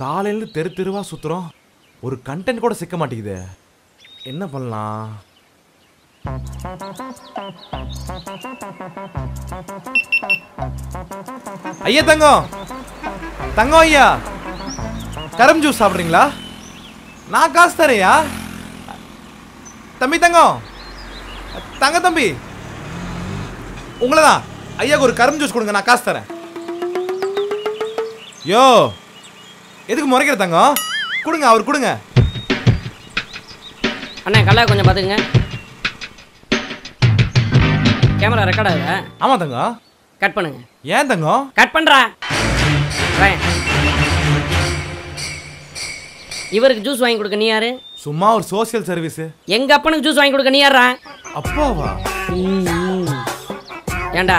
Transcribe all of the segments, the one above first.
காலையில் தெரு தெருவாக சுற்றுறோம் ஒரு கண்டென்ட் கூட சிக்க மாட்டேங்குது. என்ன பண்ணலாம்? ஐயா தங்கம். தங்கம் ஐயா. கரம் ஜூஸ் சாப்பிட்றீங்களா? நான் காசு தரையா தம்பி தங்கம். தங்க தம்பி. உங்களை தான் ஐயாவுக்கு ஒரு கரும் ஜூஸ் கொடுங்க நான் காசு தரேன். யோ. எதுக்கு முறைக்கிற தங்கம்? கொடுங்க அவர் கொடுங்க. அண்ணா கல்லா கொஞ்சம் பார்த்துக்குங்க. கேமரா ரெக்கார்ட் ஆகுதா ஆமா தங்கம். கட் பண்ணுங்க. ஏன் தங்கம்? கட் பண்ணுறா இவருக்கு ஜூஸ் வாங்கி கொடுக்க நீ யாரு? சும்மா ஒரு சோஷியல் சர்வீஸ் எங்க அப்பனுக்கு ஜூஸ் வாங்கி கொடுக்க நீ யாரா அப்பாவா? ஏண்டா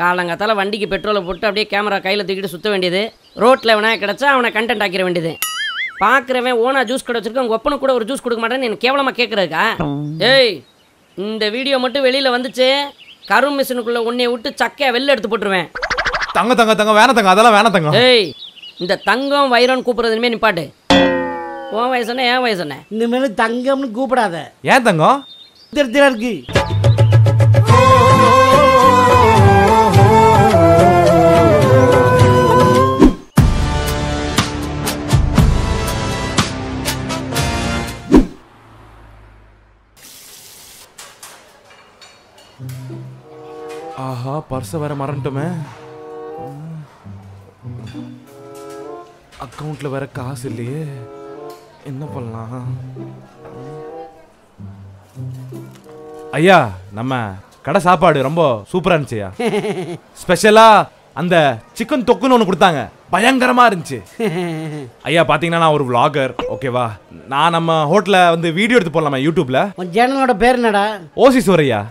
காலங்காத்தால வண்டிக்கு பெட்ரோலை போட்டு அப்படியே கேமரா கையில் தூக்கிட்டு சுத்த வேண்டியது. ரோட்டில் எவனா கிடச்சா அவனை கண்டென்ட் ஆக்கிற வேண்டியது. பார்க்குறவன் ஓனா ஜூஸ் கடை வச்சிருக்க உங்கள் ஒப்பனுக்கு கூட ஒரு ஜூஸ் கொடுக்க மாட்டேன்னு எனக்கு கேவலமாக கேட்குறதுக்கா ஏய் இந்த வீடியோ மட்டும் வெளியில் வந்துச்சு. கரும் மிஷினுக்குள்ளே உன்னைய விட்டு சக்கையா வெளில எடுத்து போட்டுருவேன். தங்க தங்க தங்க வேணாம் தங்க அதெல்லாம் வேணாம் தங்கம் ஏய் இந்த தங்கம் வைரம்னு கூப்பிட்றது இனிமே நிப்பாட்டு உன் வயசுன ஏன் வயசுன இனிமேல் தங்கம்னு கூப்பிடாத. ஏன் தங்கம்? திருத்தில இருக்கு பர்ஸை வேற மறந்துட்டோமே. அக்கவுண்ட்ல வேற காசு இல்லையே. என்ன பண்ணலாம்? ஐயா நம்ம கடை சாப்பாடு ரொம்ப சூப்பரா இருந்துச்சுயா ஸ்பெஷலா அந்த சிக்கன் தொக்குன்னு ஒன்று கொடுத்தாங்க. பயங்கரமா இருந்துச்சு. ஐயா பாத்தீங்கன்னா நான் ஒரு vlogger ஓகேவா நான் நம்ம ஹோட்டல்ல வந்து வீடியோ எடுத்து போடலாமா யூடியூப்ல? சேனலோட பேர் என்னடா? ஓசி சோரையா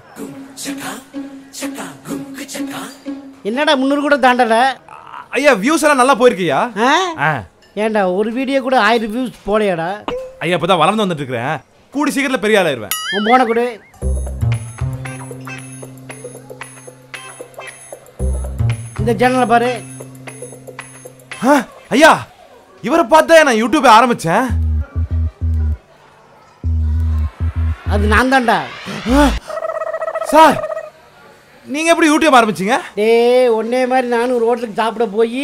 என்னடா முந்நூறு கூட தாண்டல? ஐயா வியூஸ் எல்லாம் நல்லா போயிருக்கியா ஏன்டா ஒரு வீடியோ கூட ஆயிரம் வியூஸ் போலையாடா ஐயா இப்பதான் வளர்ந்து வந்துட்டு இருக்கிறேன் கூடி சீக்கிரத்துல பெரிய ஆளாயிருவேன். உன் போன கொடு. இந்த சேனலை பாரு. ஐயா இவரை பார்த்தா நான் யூடியூப் ஆரம்பிச்சேன். அது நான் தான்டா. சார் நீங்க எப்படி யூடியூப் ஆரம்பிச்சீங்க? டேய் ஒன்னே மாதிரி நானும் ஒரு ஹோட்டலுக்கு சாப்பிட போய்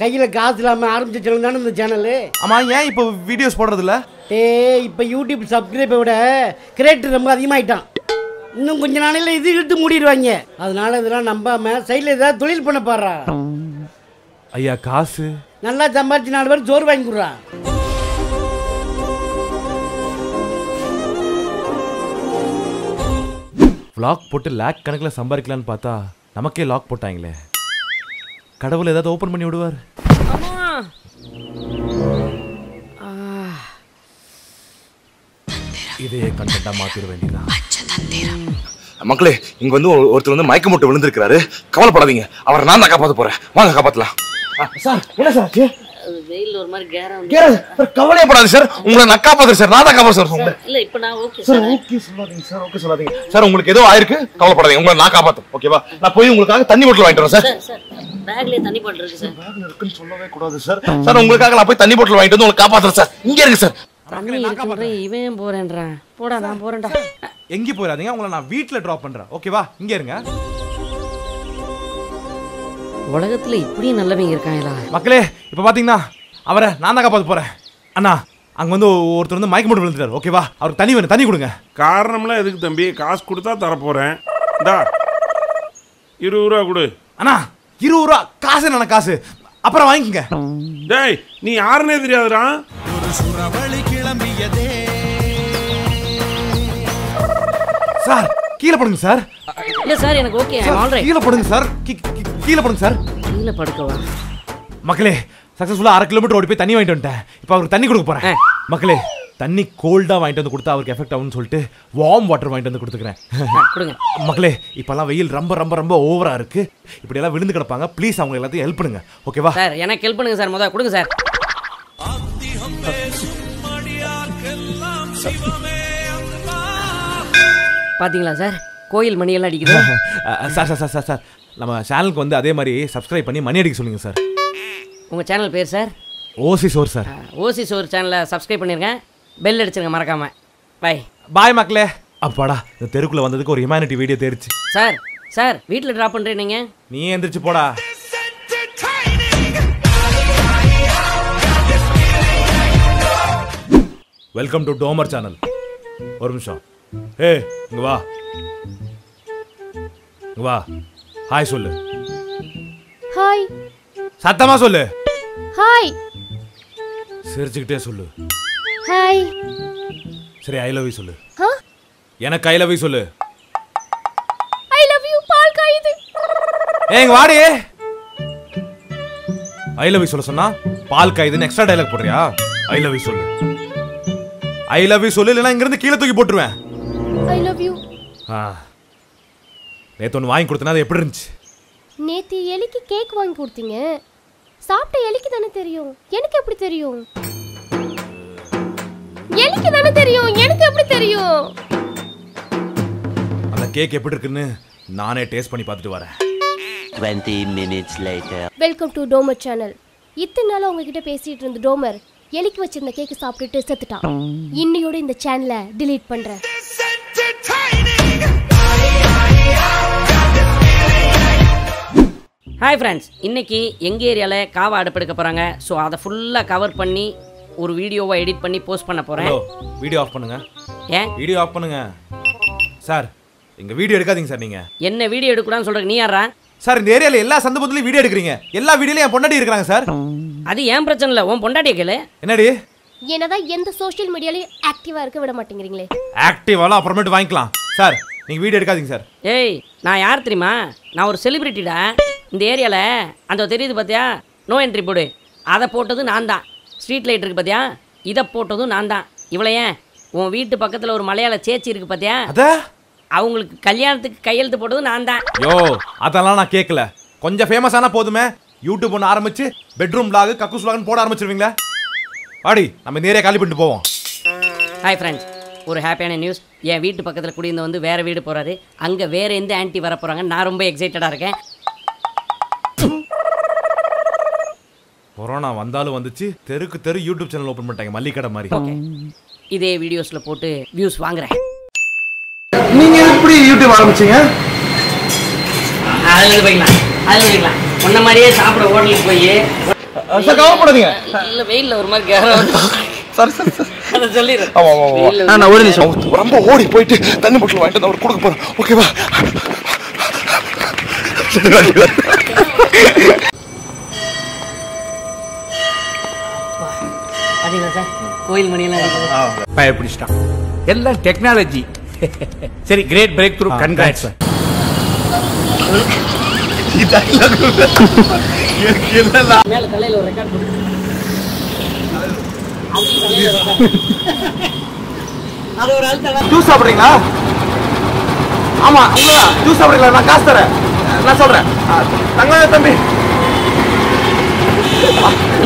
கையில் காசு இல்லாமல் ஆரம்பிச்ச சேனல் தானே இந்த சேனலு ஆமா ஏன் இப்போ வீடியோஸ் போடுறது இல்ல டேய் இப்போ யூடியூப் சப்ஸ்கிரைபை விட கிரேட்டர் ரொம்ப அதிகமாயிட்டான். இன்னும் கொஞ்ச நாளையில் இது இழுத்து மூடிடுவாங்க. அதனால இதெல்லாம் நம்பாம சைடில் ஏதாவது தொழில் பண்ண பாடுறா ஐயா காசு. நல்லா சம்பாரிச்சு நாலு பேர் சோறு வாங்கி கொடுறா. Vlog போட்டு லேக் கணக்கில் சம்பாதிக்கலான்னு பார்த்தா நமக்கே லாக் போட்டாங்களே. கடவுள் ஏதாவது ஓபன் பண்ணி விடுவார். அம்மா! இதையே கண்டென்ட்டா மாத்திர வேண்டியதான் மக்களே இங்க வந்து ஒரு- ஒருத்தர் வந்து மயக்க மூட்டை விழுந்திருக்கிறாரு. கவலைப்படாதீங்க. அவரை நான் தான் காப்பாத்த போறேன். வாங்க காப்பாத்தலாம். சார் என்ன சார் வெயில் ஒரு மாதிரி கேரம் கேரா, சார், கவலையப்படாதீங்க சார். உங்களை நான் காப்பாத்துறேன் சார். நான் தான் காப்பாத்து சார் உங்களை. இல்லை இப்போ நான் ஓகே சார் ஓகே சொல்லாதீங்க சார் ஓகே சொல்லாதீங்க. சார் உங்களுக்கு ஏதோ ஆயிருக்கு கவலைப்படாதீங்க. உங்களை நான் காப்பாத்தும் ஓகேவா? நான் போய் உங்களுக்காக தண்ணி பாட்டில் வாங்கிட்டு வரேன் சார். சார் சார் பேக்லேயே தண்ணி பாட்டு இருக்கு சார். பேக்ல இருக்குன்னு சொல்லவே கூடாது சார். சார் உங்களுக்காக நான் போய் தண்ணி பாட்டில் வாங்கிட்டு வந்து உங்களுக்கு காப்பாத்துறேன் சார். இங்க இருக்கு சார். தண்ணி இருக்குன்ற இவன் போறேன்றான். போடா நான் போறேன்டா. எங்கேயும் போயிடாதீங்க. உங்களை நான் வீட்டில் ட்ராப் பண்றேன். ஓகேவா? இங்க இருங்க. உலகத்துல இப்படியும் நல்லவங்க இருக்காங்களா மக்களே இப்போ பாத்தீங்கன்னா அவரை நான் தான் காப்பாற்ற போறேன். அண்ணா அங்க வந்து ஒருத்தர் வந்து மயக்க மூட்டை விழுந்துட்டார். ஓகேவா அவருக்கு தண்ணி வேணும் தண்ணி கொடுங்க. காரணம்லாம் எதுக்கு தம்பி? காசு கொடுத்தா தரப்போறேன். இந்தா இருபது ரூபா கொடு. அண்ணா இருபது ரூபா காசு என்ன காசு? அப்புறம் வாங்கிக்கங்க. டேய் நீ யாருன்னே தெரியாதுடா. சார் கீழே படுங்க சார். இல்ல சார் எனக்கு ஓகே ஆல்ரைட் கீழே படுங்க சார். கீழே படுங்க சார். கீழே படுக்கவா? மக்களே சக்சஸ்ஃபுல்லா அரை கிலோமீட்டர் ஓடி போய் தண்ணி வாங்கிட்டு வந்துட்டேன். இப்போ அவருக்கு தண்ணி கொடுக்க போறேன். மக்களே தண்ணி கோல்டா வாங்கிட்டு வந்து கொடுத்தா அவருக்கு எஃபெக்ட் ஆகும்னு சொல்லிட்டு வார்ம் வாட்டர் வாங்கிட்டு வந்து கொடுத்துக்கிறேன். மக்களே இப்பெல்லாம் வெயில் ரொம்ப ரொம்ப ரொம்ப ஓவரா இருக்கு. இப்படி எல்லாம் விழுந்து கிடப்பாங்க. ப்ளீஸ் அவங்க எல்லாத்தையும் ஹெல்ப் பண்ணுங்க. ஓகேவா சார் எனக்கு ஹெல்ப் பண்ணுங்க சார். முத கொடுங்க சார். பாத்தீங்களா சார்? கோயில் மணியெல்லாம் அடிக்குது. Sir sir sir sir. நம்ம சேனலுக்கு வந்து அதே மாதிரி சப்ஸ்கிரைப் பண்ணி மணி அடிக்க சொல்லுங்க சார் உங்க சேனல் பேர் சார் ஓசி சோர் சார் ஓசி சோர் சேனலை சப்ஸ்கிரைப் பண்ணிருங்க பெல் அடிச்சிருங்க மறக்காம. பை பாய் மக்களே. அப்பாடா இந்த தெருக்குள்ள வந்ததுக்கு ஒரு ஹியூமனிட்டி வீடியோ தெரிச்சு சார் சார் வீட்டில் ட்ராப் பண்ணுறேன் நீங்கள் நீ எந்திரிச்சு போடா. வெல்கம் டு டோமர் சேனல் ஒரு நிமிஷம். ஏ இங்க வா. இங்க வா. ஹாய் சொல்லு. ஹாய் சத்தமா சொல்லு. ஹாய் சிரிச்சுக்கிட்டே சொல்லு. ஹாய் சரி ஐ லவ் யூ சொல்லு. எனக்கு ஐ லவ் யூ சொல்லு. ஐ லவ் யூ பால் காயுது. ஏய் இங்க வாடி. ஐ லவ் யூ சொல்ல சொன்னா பால் காயுதுன்னு எக்ஸ்ட்ரா டைலாக் போடுறியா? ஐ லவ் யூ சொல்லு. ஐ லவ் யூ சொல்லு இல்லைன்னா இங்கிருந்து கீழே தூக்கி போட்டுருவேன். ஐ லவ் யூ ஆ. நேத்து ஒன்று வாங்கி கொடுத்தனா அது எப்படி இருந்துச்சு? நேத்து எலிக்கு கேக் வாங்கி கொடுத்தீங்க. சாப்பிட்ட எலிக்கு தானே தெரியும். எனக்கு எப்படி தெரியும்? எலிக்கு தானே தெரியும். எனக்கு எப்படி தெரியும்? அந்த கேக் எப்படி இருக்குன்னு நானே டேஸ்ட் பண்ணி பார்த்துட்டு வரேன். 20 minutes later. வெல்கம் டு டோமர் சேனல் இத்தனை நாள் உங்ககிட்ட பேசிட்டு இருந்த டோமர் எலிக்கு வச்சிருந்த கேக்கு சாப்பிட்டுட்டு செத்துட்டான். இன்னையோட இந்த சேனலை delete பண்றேன். ஹாய் ஃப்ரெண்ட்ஸ் இன்னைக்கு எங்கள் ஏரியாவில் காவா அடுப்பெடுக்க போகிறாங்க ஸோ அதை ஃபுல்லாக கவர் பண்ணி ஒரு வீடியோவை எடிட் பண்ணி போஸ்ட் பண்ண போகிறேன் வீடியோ ஆஃப் பண்ணுங்க. ஏன்? வீடியோ ஆஃப் பண்ணுங்க. சார் இங்க வீடியோ எடுக்காதீங்க சார் நீங்க. என்ன வீடியோ எடுக்கூடாதுன்னு சொல்கிறேன் நீ யாரா சார் இந்த ஏரியால எல்லா சந்தர்ப்பத்திலையும் வீடியோ எடுக்கிறீங்க. எல்லா வீடியோலையும் என் பொண்டாட்டி இருக்கிறாங்க சார் அது ஏன் பிரச்சனை இல்லை? உன் பொண்டாட்டிய கேளு. என்னடி? என்னதான் எந்த சோஷியல் மீடியாலையும் ஆக்டிவா இருக்க விட மாட்டேங்கிறீங்களே. ஆக்டிவாலாம் அப்புறமேட்டு வாங்கிக்கலாம். சார் நீங்க வீடியோ எடுக்காதீங்க சார் ஏய் நான் யார் தெரியுமா? நான் ஒரு செலிபிரிட்டிடா இந்த ஏரியாவில் அந்த தெரியுது பார்த்தியா நோ என்ட்ரி போர்டு அதை போட்டது நான் தான். ஸ்ட்ரீட் லைட் இருக்கு பார்த்தியா இதை போட்டதும் நான் தான். இவ்வளோ ஏன்? உன் வீட்டு பக்கத்தில் ஒரு மலையாள சேச்சி இருக்கு பார்த்தியா அவங்களுக்கு கல்யாணத்துக்கு கையெழுத்து போட்டதும் நான் தான். யோ அதெல்லாம் நான் கேட்கல கொஞ்சம் ஃபேமஸ் ஆனா போதுமே. யூடியூப் ஒன்று ஆரம்பிச்சு பெட்ரூம் vlog கக்கூஸ் vlogனு போட ஆரம்பிச்சிருவீங்களா. ஆடி நம்ம ஏரியா காலி பண்ணிட்டு போவோம். ஹாய் ஃப்ரெண்ட்ஸ் ஒரு ஹாப்பியான நியூஸ் என் வீட்டு பக்கத்தில் குடியிருந்த வந்து வேறு வீடு போகிறாரு அங்கே வேறு எந்த ஆன்ட்டி வர போகிறாங்க நான் ரொம்ப எக்ஸைட்டடாக இருக்கேன். கொரோனா வந்தாலும் வந்துச்சு. தெருக்கு தெரு யூடியூப் சேனல் ஓப்பன் பண்ணிட்டாங்க மல்லிகடை மாதிரி. ஓகே இதே வீடியோஸில் போட்டு வியூஸ் வாங்குறேன். நீங்க எப்படி யூடியூப் ஆரம்பிச்சீங்க? அதில் போய்க்கலாம். அதில் போய்க்கலாம். முன்ன மாதிரியே சாப்பிட ஹோட்டலுக்கு போய். சார் கவலைப்படாதீங்க. இல்லை வெயிலில் ஒரு மாதிரி சார் சார் சார் அதை சொல்லிடுறேன் ஆமா ஆமா ஆமா. நான் ஒரு நிமிஷம். ரொம்ப ஓடி போயிட்டு தண்ணி பாட்டில் வாங்கிட்டு வந்து அவர் கொடுக்க போறேன். ஓகேவா பார்த்தீங்களா சார்? கோயில் மணியெல்லாம் இருக்குது பயப்பிடிச்சிட்டான். எல்லாம் டெக்னாலஜி சரி கிரேட் பிரேக் த்ரூ கன்கிராட்ஸ் மேலே தலையில் ஒரு ரெக்கார்ட் போட்டு. அது ஒரு அழுத்தம் ஜூஸ் சாப்பிட்றீங்களா? ஆமா உங்களா ஜூஸ் சாப்பிட்றீங்களா? நான் காசு தரேன். நான் சொல்றேன். தங்க தம்பி.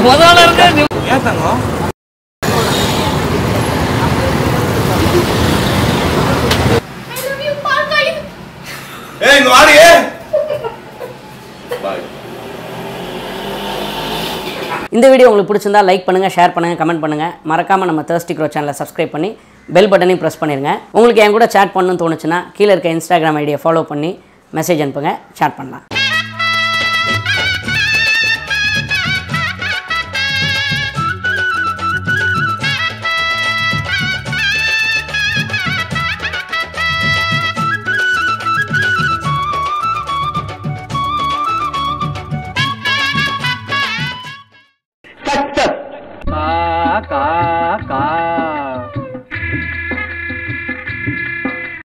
முதல்ல இருந்து ஏன் தங்கம்? ஏய் இங்க வாடி இந்த வீடியோ உங்களுக்கு பிடிச்சிருந்தா லைக் பண்ணுங்கள் ஷேர் பண்ணுங்கள் கமெண்ட் பண்ணுங்கள் மறக்காமல் நம்ம தேர்ஸ்டி க்ரோ சேனலை சப்ஸ்கிரைப் பண்ணி பெல் பட்டனையும் ப்ரெஸ் பண்ணிடுங்க உங்களுக்கு என் கூட சேட் பண்ணணும்னு தோணுச்சுன்னா கீழே இருக்க இன்ஸ்டாகிராம் ஐடியை ஃபாலோ பண்ணி மெசேஜ் அனுப்புங்க சேட் பண்ணலாம்.